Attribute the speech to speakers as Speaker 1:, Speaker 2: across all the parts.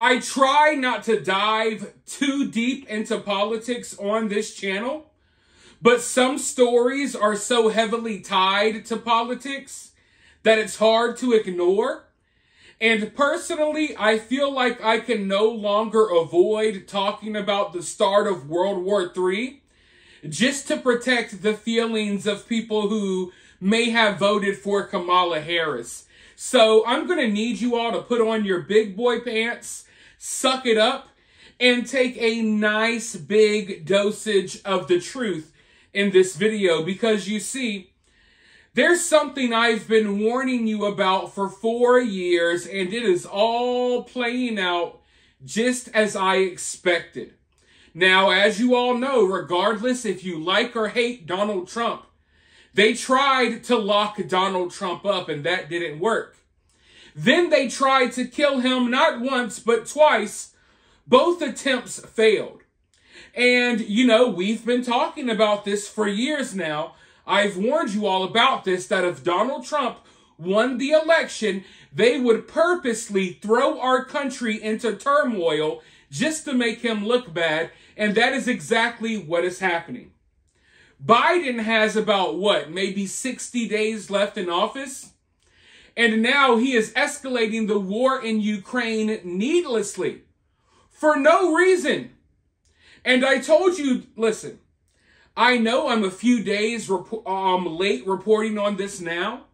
Speaker 1: I try not to dive too deep into politics on this channel, but some stories are so heavily tied to politics that it's hard to ignore. And personally, I feel like I can no longer avoid talking about the start of World War III just to protect the feelings of people who may have voted for Kamala Harris. So I'm going to need you all to put on your big boy pants suck it up, and take a nice big dosage of the truth in this video because you see, there's something I've been warning you about for four years and it is all playing out just as I expected. Now, as you all know, regardless if you like or hate Donald Trump, they tried to lock Donald Trump up and that didn't work. Then they tried to kill him not once, but twice. Both attempts failed. And, you know, we've been talking about this for years now. I've warned you all about this, that if Donald Trump won the election, they would purposely throw our country into turmoil just to make him look bad. And that is exactly what is happening. Biden has about what, maybe 60 days left in office? And now he is escalating the war in Ukraine needlessly for no reason. And I told you, listen, I know I'm a few days rep- um, late reporting on this now,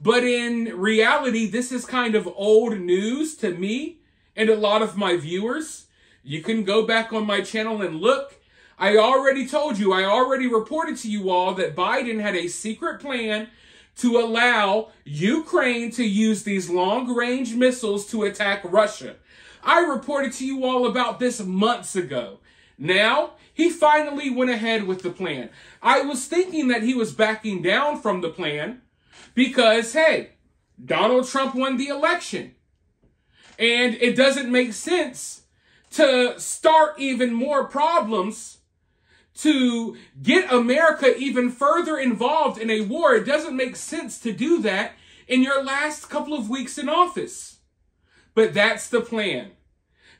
Speaker 1: but in reality, this is kind of old news to me and a lot of my viewers. You can go back on my channel and look. I already told you, I already reported to you all that Biden had a secret plan to allow Ukraine to use these long range missiles to attack Russia. I reported to you all about this months ago. Now, he finally went ahead with the plan. I was thinking that he was backing down from the plan because, hey, Donald Trump won the election. And it doesn't make sense to start even more problems to get America even further involved in a war. It doesn't make sense to do that in your last couple of weeks in office. But that's the plan.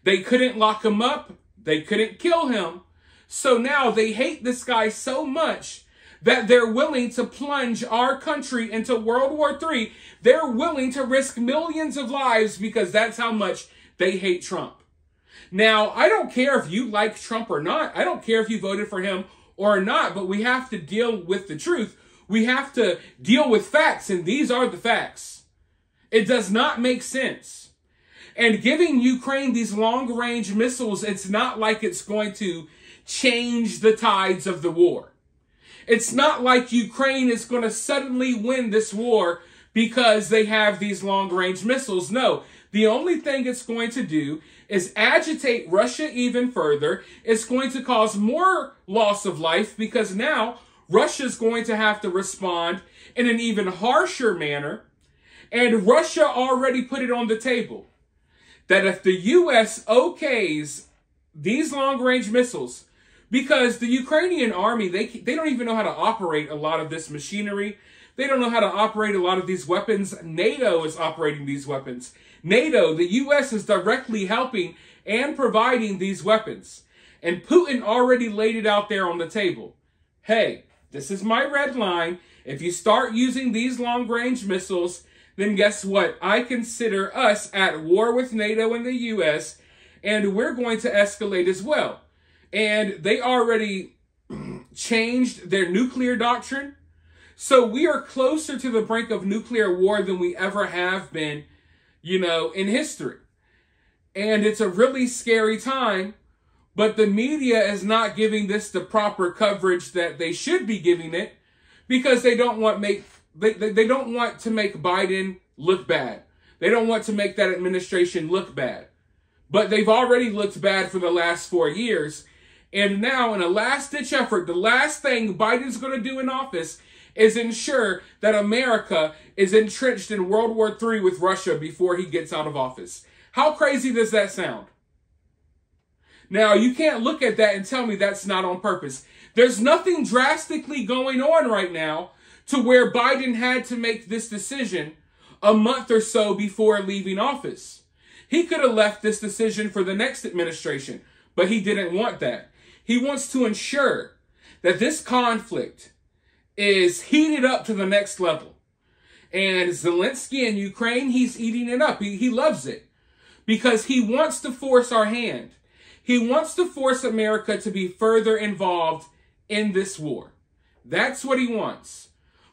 Speaker 1: They couldn't lock him up. They couldn't kill him. So now they hate this guy so much that they're willing to plunge our country into World War III. They're willing to risk millions of lives because that's how much they hate Trump. Now, I don't care if you like Trump or not. I don't care if you voted for him or not, but we have to deal with the truth. We have to deal with facts, and these are the facts. It does not make sense. And giving Ukraine these long range missiles, it's not like it's going to change the tides of the war. It's not like Ukraine is going to suddenly win this war because they have these long range missiles. No, the only thing it's going to do is agitate Russia even further. It's going to cause more loss of life because now Russia's going to have to respond in an even harsher manner. And Russia already put it on the table that if the U.S. okays these long range missiles, because the Ukrainian army, they, they don't even know how to operate a lot of this machinery. They don't know how to operate a lot of these weapons. NATO is operating these weapons. NATO, the U.S. is directly helping and providing these weapons. And Putin already laid it out there on the table. Hey, this is my red line. If you start using these long range missiles, then guess what? I consider us at war with NATO and the U.S., and we're going to escalate as well. And they already changed their nuclear doctrine. So we are closer to the brink of nuclear war than we ever have been, you know, in history. And it's a really scary time, but the media is not giving this the proper coverage that they should be giving it because they don't want make they, they, they don't want to make Biden look bad. They don't want to make that administration look bad. But they've already looked bad for the last four years. And now, in a last ditch effort, the last thing Biden's going to do in office is ensure that America is entrenched in World War III with Russia before he gets out of office. How crazy does that sound? Now, you can't look at that and tell me that's not on purpose. There's nothing drastically going on right now to where Biden had to make this decision a month or so before leaving office. He could have left this decision for the next administration, but he didn't want that. He wants to ensure that this conflict is heated up to the next level. And Zelensky in Ukraine, he's eating it up. He, he loves it because he wants to force our hand. He wants to force America to be further involved in this war. That's what he wants.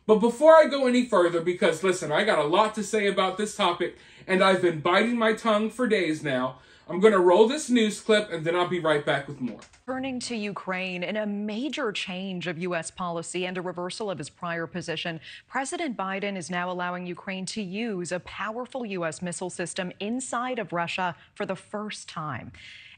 Speaker 1: But before I go any further, because listen, I got a lot to say about this topic, and I've been biting my tongue for days now, I'm going to roll this news clip and then I'll be right back with more.
Speaker 2: Turning to Ukraine in a major change of U.S. policy and a reversal of his prior position, President Biden is now allowing Ukraine to use a powerful U.S. missile system inside of Russia for the first time.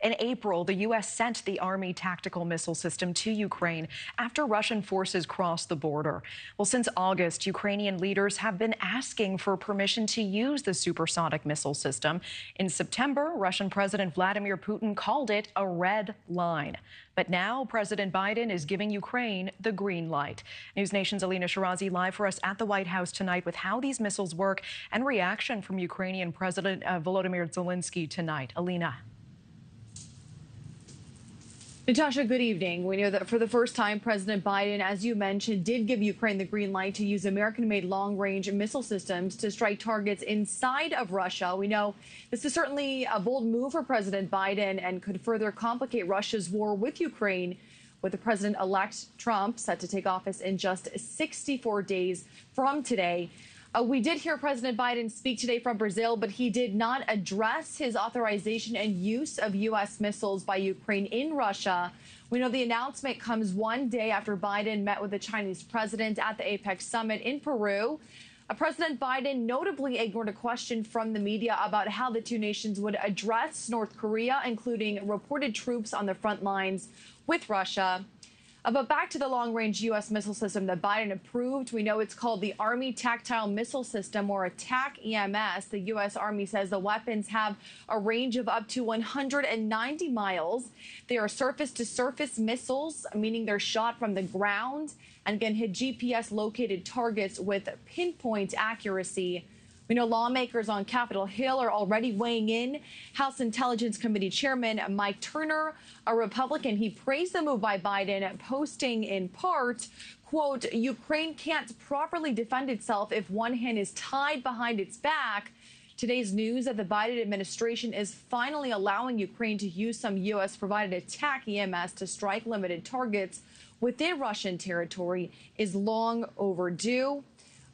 Speaker 2: In April, the U.S. sent the Army tactical missile system to Ukraine after Russian forces crossed the border. Well, since August, Ukrainian leaders have been asking for permission to use the supersonic missile system. In September, Russian President Vladimir Putin called it a red line. But now President Biden is giving Ukraine the green light. News Nation's Alina Shirazi live for us at the White House tonight with how these missiles work and reaction from Ukrainian President uh, Volodymyr Zelensky tonight. Alina.
Speaker 3: Natasha, good evening. We know that for the first time, President Biden, as you mentioned, did give Ukraine the green light to use American made long range missile systems to strike targets inside of Russia. We know this is certainly a bold move for President Biden and could further complicate Russia's war with Ukraine, with the president elect Trump set to take office in just 64 days from today. Uh, we did hear President Biden speak today from Brazil, but he did not address his authorization and use of U.S. missiles by Ukraine in Russia. We know the announcement comes one day after Biden met with the Chinese president at the APEC summit in Peru. Uh, president Biden notably ignored a question from the media about how the two nations would address North Korea, including reported troops on the front lines with Russia. Uh, but back to the long range U.S. missile system that Biden approved. We know it's called the Army Tactical Missile System or ATACMS. The U.S. Army says the weapons have a range of up to 190 miles. They are surface to surface missiles, meaning they're shot from the ground and can hit GPS located targets with pinpoint accuracy. We know lawmakers on Capitol Hill are already weighing in. House Intelligence Committee Chairman Mike Turner, a Republican, he praised the move by Biden, posting in part, quote, Ukraine can't properly defend itself if one hand is tied behind its back. Today's news that the Biden administration is finally allowing Ukraine to use some U.S. provided ATACMS to strike limited targets within Russian territory is long overdue.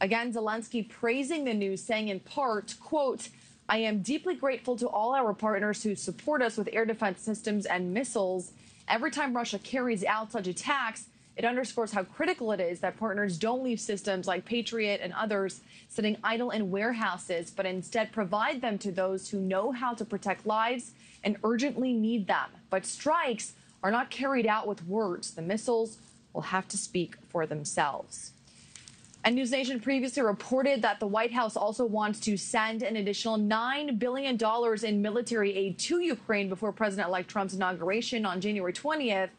Speaker 3: Again, Zelensky praising the news, saying in part, quote, I am deeply grateful to all our partners who support us with air defense systems and missiles. Every time Russia carries out such attacks, it underscores how critical it is that partners don't leave systems like Patriot and others sitting idle in warehouses, but instead provide them to those who know how to protect lives and urgently need them. But strikes are not carried out with words. The missiles will have to speak for themselves. And News Nation previously reported that the White House also wants to send an additional $9 billion in military aid to Ukraine before President elect Trump's inauguration on January 20th.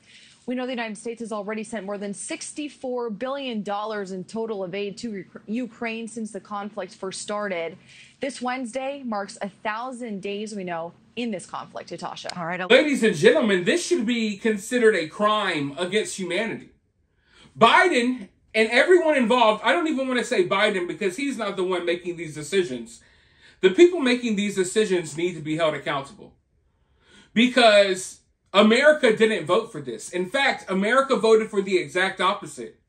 Speaker 3: We know the United States has already sent more than $64 billion in total of aid to Ukraine since the conflict first started. This Wednesday marks a thousand days, we know, in this conflict, Natasha.
Speaker 1: All right. Ladies and gentlemen, this should be considered a crime against humanity. Biden and everyone involved, I don't even want to say Biden because he's not the one making these decisions. The people making these decisions need to be held accountable because America didn't vote for this. In fact, America voted for the exact opposite.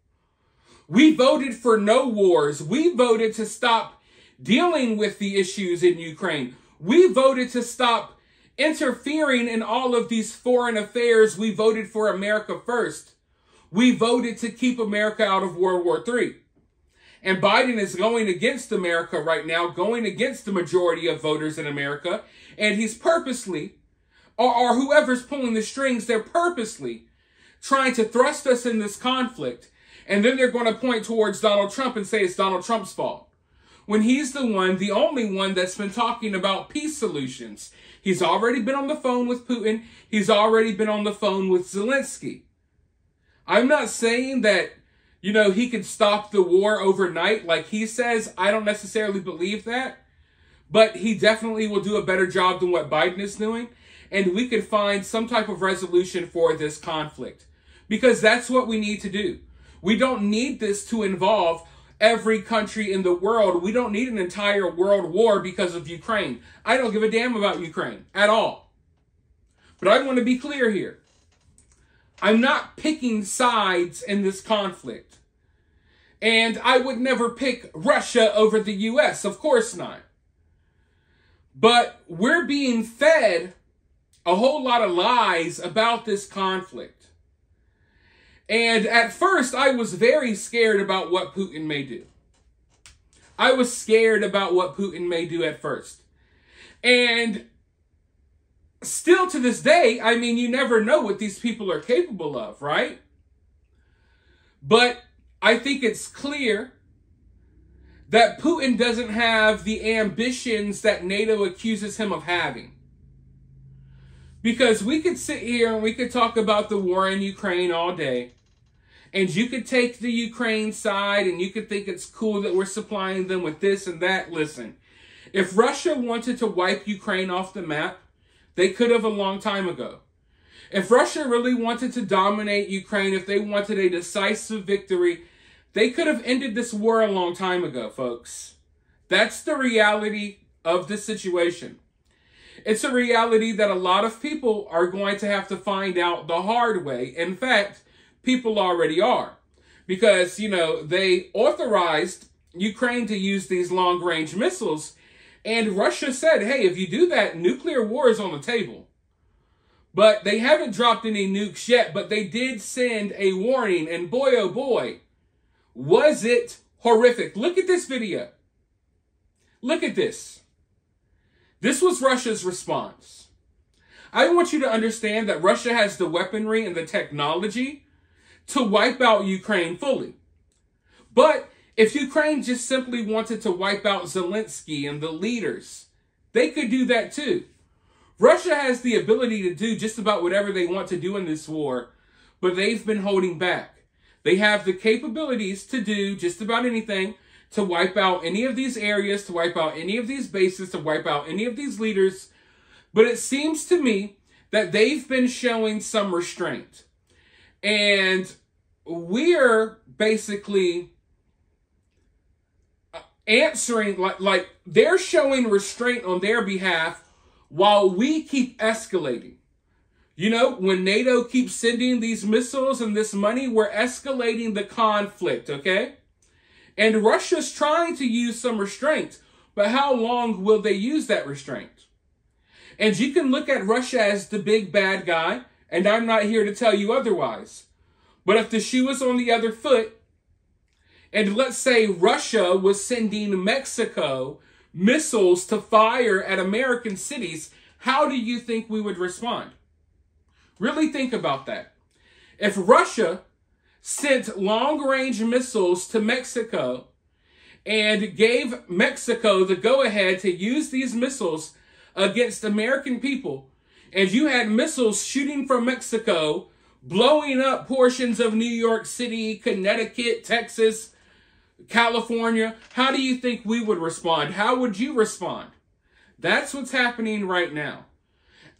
Speaker 1: We voted for no wars. We voted to stop dealing with the issues in Ukraine. We voted to stop interfering in all of these foreign affairs. We voted for America first. We voted to keep America out of World War III. And Biden is going against America right now, going against the majority of voters in America. And he's purposely, or, or whoever's pulling the strings, they're purposely trying to thrust us in this conflict. And then they're going to point towards Donald Trump and say it's Donald Trump's fault. When he's the one, the only one that's been talking about peace solutions. He's already been on the phone with Putin. He's already been on the phone with Zelensky. I'm not saying that, you know, he could stop the war overnight like he says. I don't necessarily believe that. but he definitely will do a better job than what Biden is doing. And we could find some type of resolution for this conflict because that's what we need to do. We don't need this to involve every country in the world. We don't need an entire world war because of Ukraine. I don't give a damn about Ukraine at all. But I want to be clear here. I'm not picking sides in this conflict. And I would never pick Russia over the US. Of course not. But we're being fed a whole lot of lies about this conflict. And at first, I was very scared about what Putin may do. I was scared about what Putin may do at first. And still to this day, I mean, you never know what these people are capable of, right? But I think it's clear that Putin doesn't have the ambitions that NATO accuses him of having. Because we could sit here and we could talk about the war in Ukraine all day. And you could take the Ukraine side and you could think it's cool that we're supplying them with this and that. Listen, if Russia wanted to wipe Ukraine off the map, they could have a long time ago. If Russia really wanted to dominate Ukraine, if they wanted a decisive victory, they could have ended this war a long time ago, folks. That's the reality of the situation. It's a reality that a lot of people are going to have to find out the hard way. In fact, people already are. Because, you know, they authorized Ukraine to use these long range missiles. And Russia said, hey, if you do that, nuclear war is on the table. But they haven't dropped any nukes yet, but they did send a warning. And boy, oh boy, was it horrific. Look at this video. Look at this. This was Russia's response. I want you to understand that Russia has the weaponry and the technology to wipe out Ukraine fully. But if Ukraine just simply wanted to wipe out Zelensky and the leaders, they could do that too. Russia has the ability to do just about whatever they want to do in this war, but they've been holding back. They have the capabilities to do just about anything to wipe out any of these areas, to wipe out any of these bases, to wipe out any of these leaders. But it seems to me that they've been showing some restraint. And we're basically answering like like they're showing restraint on their behalf while we keep escalating. You know, when NATO keeps sending these missiles and this money, we're escalating the conflict, okay? And Russia's trying to use some restraint, but how long will they use that restraint? And you can look at Russia as the big bad guy, and I'm not here to tell you otherwise. But if the shoe is on the other foot, and let's say Russia was sending Mexico missiles to fire at American cities, how do you think we would respond? Really think about that. If Russia sent long range missiles to Mexico and gave Mexico the go ahead to use these missiles against American people, and you had missiles shooting from Mexico blowing up portions of New York City, Connecticut, Texas, California, how do you think we would respond? How would you respond? That's what's happening right now.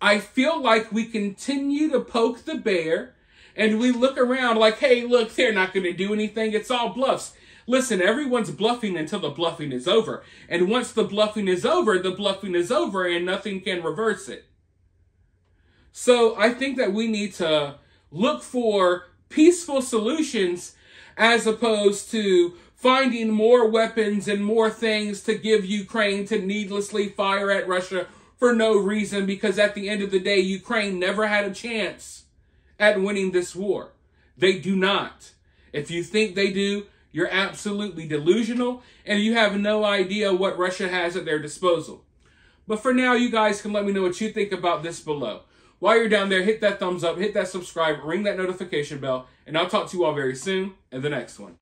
Speaker 1: I feel like we continue to poke the bear and we look around like, hey, look, they're not going to do anything. It's all bluffs. Listen, everyone's bluffing until the bluffing is over. And once the bluffing is over, the bluffing is over and nothing can reverse it. So I think that we need to look for peaceful solutions as opposed to finding more weapons and more things to give Ukraine to needlessly fire at Russia for no reason because at the end of the day, Ukraine never had a chance at winning this war. They do not. If you think they do, you're absolutely delusional and you have no idea what Russia has at their disposal. But for now, you guys can let me know what you think about this below. While you're down there, hit that thumbs up, hit that subscribe, ring that notification bell, and I'll talk to you all very soon in the next one.